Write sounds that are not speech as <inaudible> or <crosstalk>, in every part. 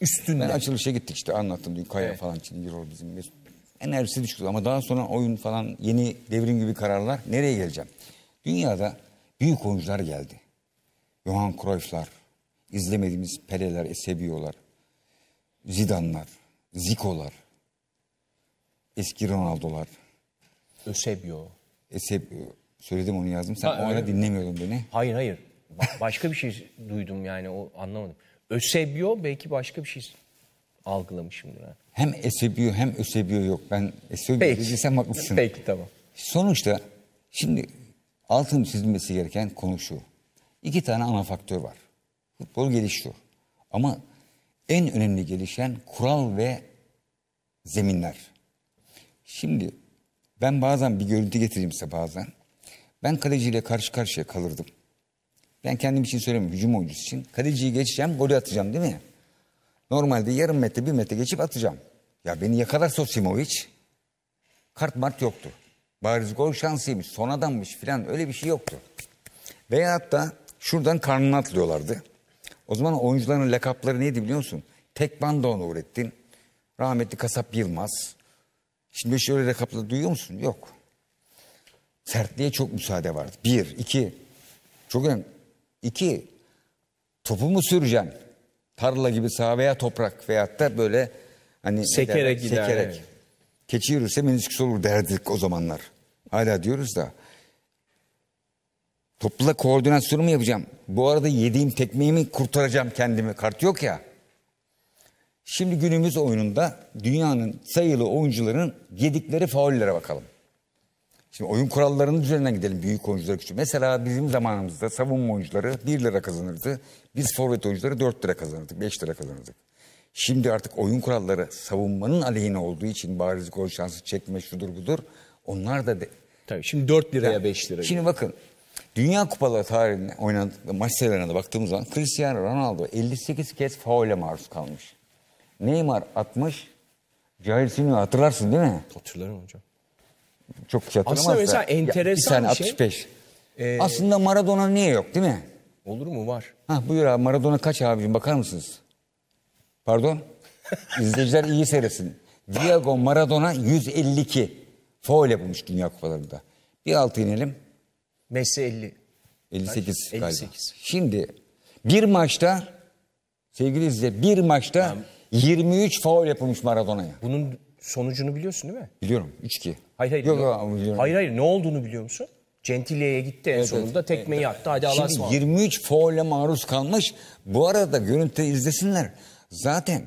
üstünde. Ben açılışa gittik işte anlattım dün Kaya Evet. falan için Euro bizim Mesut. Enerjisi düştü ama daha sonra oyun falan yeni devrim gibi kararlar nereye geleceğim? Dünyada büyük oyuncular geldi. Johan Cruyff'lar, izlemediğimiz Pele'ler, Eusebio'lar, Zidane'lar, Zico'lar, eski Ronaldo'lar, Eusebio. Eusebio. Söyledim onu yazdım. Sen Ha, o ara dinlemiyordun beni. Hayır hayır. Ba- başka bir şey duydum yani o anlamadım. Eusebio belki başka bir şey algılamışımdır. Ha. Hem Eusebio hem Eusebio yok. Ben Eusebio Peki. dediysem haklısın. Peki tamam. Sonuçta şimdi altın çizilmesi gereken konu şu. İki tane ana faktör var. Futbol gelişiyor. Ama en önemli gelişen kural ve zeminler. Şimdi ben bazen bir görüntü getireyim size bazen. Ben kaleciyle karşı karşıya kalırdım. Ben kendim için söylemiyorum, hücum oyuncusu için. Kaleciyi geçeceğim, golü atacağım değil mi? Normalde yarım metre, bir metre geçip atacağım. Ya beni yakalarsa Simovic, kart mart yoktu. Bariz gol şansıymış, son adammış filan öyle bir şey yoktu. Veyahut da şuradan karnına atlıyorlardı. O zaman oyuncuların lakapları neydi biliyor musun? Tekvando Nurettin, rahmetli Kasap Yılmaz. Şimdi şöyle lakapları duyuyor musun? Yok. Sertliğe çok müsaade vardı. Bir, iki. Çok önemli. İki, topu mu süreceksin? Tarla gibi saha veya toprak veyahut da böyle hani Sekerek gider, Sekerek. Keçi yürürse menisküs olur derdik o zamanlar. Hala diyoruz da. Topla koordinasyonu mu yapacağım? Bu arada yediğim tekmeyi mi kurtaracağım kendimi? Kart yok ya. Şimdi günümüz oyununda dünyanın sayılı oyuncuların yedikleri faullere bakalım. Şimdi oyun kurallarının üzerinden gidelim büyük oyuncular küçük. Mesela bizim zamanımızda savunma oyuncuları 1 lira kazanırdı. Biz forvet oyuncuları 4 lira kazanırdık, 5 lira kazanırdık. Şimdi artık oyun kuralları savunmanın aleyhine olduğu için bariz gol şansı çekme şudur budur. Onlar da de, Tabii şimdi 4 liraya 5 lira. Şimdi bakın Dünya Kupaları tarihine oynadığı maç sayılarına baktığımız zaman Cristiano Ronaldo 58 kez faule maruz kalmış. Neymar 60. Cahil Sinio hatırlarsın değil mi? Hatırlarım hocam. Çok kişi hatırlamaz Aslında da. mesela Ya, enteresan bir bir saniye şey. 65. Aslında Maradona niye yok değil mi? Olur mu var? Ha buyur abi Maradona kaç abicim bakar mısınız? Pardon? <laughs> İzleyiciler iyi seyretsin. Diego Maradona 152. Faul yapılmış Dünya Kupalarında. Bir altı inelim. Messi 50. 58 galiba. 58. Şimdi bir maçta sevgili izleyiciler bir maçta 23 faul yapılmış Maradona'ya. Bunun sonucunu biliyorsun değil mi? Biliyorum 3-2. Hayır hayır. Yok, yok, biliyorum. hayır hayır ne olduğunu biliyor musun? Gentile'ye gitti en sonunda tekmeyi attı. Hadi Allah'a Şimdi ısmarladık. 23 faule maruz kalmış. Bu arada görüntü izlesinler. Zaten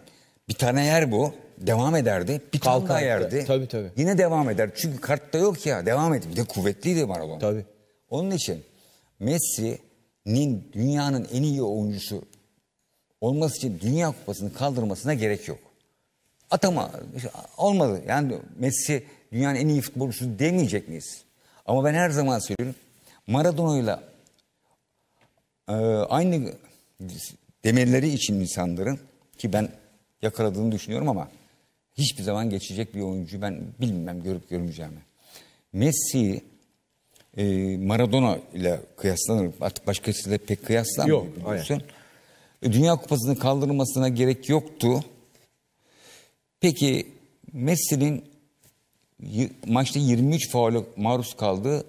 bir tane yer bu. Devam ederdi. Bir tane daha yerdi. Tabii, tabii. Yine devam eder. Çünkü kartta yok ya. Devam etti. Bir de kuvvetliydi Maradona. Tabii. Onun için Messi'nin dünyanın en iyi oyuncusu olması için Dünya Kupası'nı kaldırmasına gerek yok. Atama olmadı. Yani Messi dünyanın en iyi futbolcusu demeyecek miyiz? Ama ben her zaman söylüyorum. Maradona'yla e, aynı demeleri için insanların ki ben yakaladığını düşünüyorum ama hiçbir zaman geçecek bir oyuncu ben bilmem görüp görmeyeceğimi. Messi'yi e, Maradona ile kıyaslanır. Artık başkasıyla pek kıyaslanmıyor. Yok. E, Dünya Kupası'nın kaldırılmasına gerek yoktu. Peki Messi'nin maçta 23 faule maruz kaldığı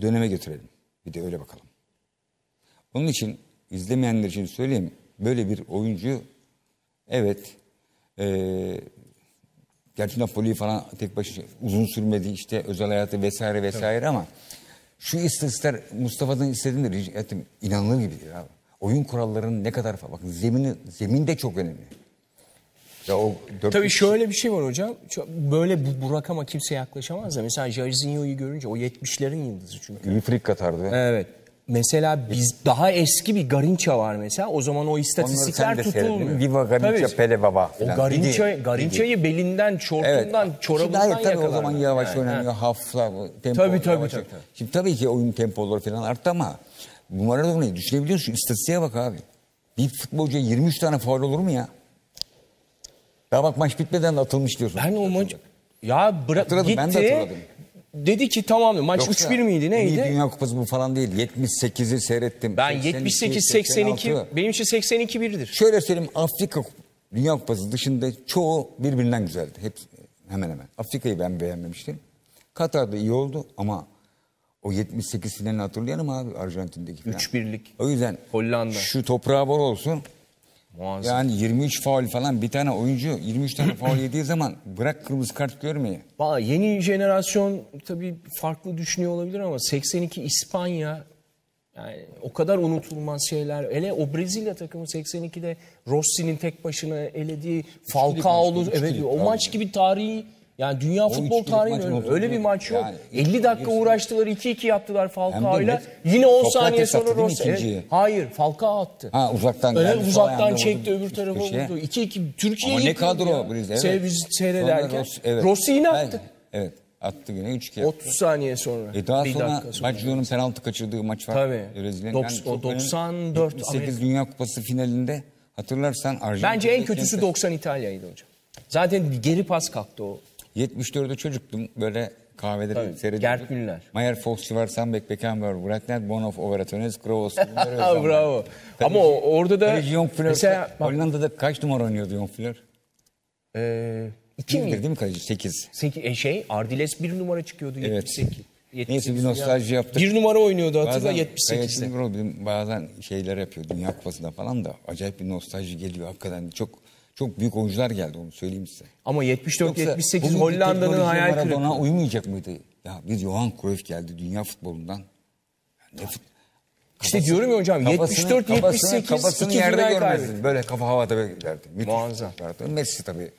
döneme götürelim. Bir de öyle bakalım. Onun için izlemeyenler için söyleyeyim. Böyle bir oyuncu evet eee gerçi Napoli falan tek başına uzun sürmedi işte özel hayatı vesaire vesaire ama şu istatistikler Mustafa'dan istediğimde rica ettim. inanılır gibi değil abi. Oyun kurallarının ne kadar bakın zemini zemin de çok önemli. Ya o dört Tabii kişi- şöyle bir şey var hocam. Böyle bu, bu rakama kimse yaklaşamaz da. Mesela Jairzinho'yu görünce o 70'lerin yıldızı çünkü. iyi frik atardı. Evet. Mesela biz daha eski bir Garinça var mesela. O zaman o istatistikler sen de seyredin. tutulmuyor. Viva Garinça, Tabii. Pele Baba O falan. Garinça, Didi. Garinça'yı belinden, çortundan, Şimdi çorabından hayır tabii o zaman yavaş Yani, oynanıyor. ha. Hafla, tempo Tabii, tabii, yavaş. tabii, tabii. Şimdi tabii ki oyun tempoları falan arttı ama bu Maradona'yı düşünebiliyor musun? İstatistiğe bak abi. Bir futbolcuya 23 tane faul olur mu ya? Daha bak maç bitmeden de atılmış diyorsun. Ben o maç... Ya bırak Hatırladım, gitti. ben de hatırladım. Dedi ki tamam maç Yoksa 3-1 miydi neydi? iyi Dünya Kupası bu falan değil. 78'i seyrettim. Ben 82, 78 82 86. benim için 82 biridir. Şöyle söyleyeyim Afrika Dünya Kupası dışında çoğu birbirinden güzeldi. Hep hemen hemen. Afrika'yı ben beğenmemiştim. Katar'da iyi oldu ama o 78 finalini hatırlayalım abi Arjantin'deki final. 3-1'lik. O yüzden Hollanda. şu toprağı bol olsun. Muazzam. Yani 23 faul falan bir tane oyuncu 23 tane <clears throat> faul yediği zaman bırak kırmızı kart görmeyi. Valla yeni jenerasyon tabii farklı düşünüyor olabilir ama 82 İspanya yani o kadar unutulmaz şeyler. Hele o Brezilya takımı 82'de Rossi'nin tek başına elediği Falcao'lu evet o maç gibi tarihi yani dünya futbol tarihinin öyle, bir maç yok. Yani 50 dakika ilk- uğraştılar 2-2 yaptılar Falcao'yla. Yine 10 Sokrates saniye sonra Rossi. Evet, hayır Falcao attı. Ha uzaktan Öyle geldi. uzaktan çekti öbür tarafa vurdu. 2-2 Türkiye Ama ne kadro Se- evet. biz seyrederken. Rossi, evet. Rossi yine attı. Evet attı yine 3-2 yaptı. 30 saniye sonra. E daha bir sonra sonra. Baggio'nun penaltı kaçırdığı maç var. Tabii. Brezilya'nın. Önemli. 94 78 Amerika. Dünya Kupası finalinde hatırlarsan Arjantin. Bence en kötüsü 90 İtalya'ydı hocam. Zaten geri pas kalktı o. 74'de çocuktum böyle kahveleri Tabii, seyrediyorduk. Gerd Müller. Mayer Fox, Schwarzenbeck, Beckenbauer, Bracknet, Bonhoff, Overatones, Kroos. <laughs> bunları bravo. var. Ama o- orada da Kaleci Jon Fleur, mesela bak, Hollanda'da kaç numara oynuyordu Jon Fleur? e, iki mi? değil mi kaleci? 8. Seki, e, şey Ardiles bir numara çıkıyordu Evet. 78. Neyse 78 bir nostalji yaptık. Bir numara oynuyordu hatırla Bazen 78'de. Kaleci Birol bizim bazen şeyler yapıyor Dünya Kupası'nda falan da acayip bir nostalji geliyor hakikaten. Çok çok büyük oyuncular geldi onu söyleyeyim size. Ama 74-78 bugünkü Hollanda'nın hayal Maradona kırıklığı. uymayacak mıydı? Ya bir Johan Cruyff geldi dünya futbolundan. Ne fut- İşte diyorum ya hocam Kafasını- 74-78 kafasını iki yerde final görmezdin. Böyle kafa havada beklerdi. Müthiş Muazzam. futbolcu. Messi tabii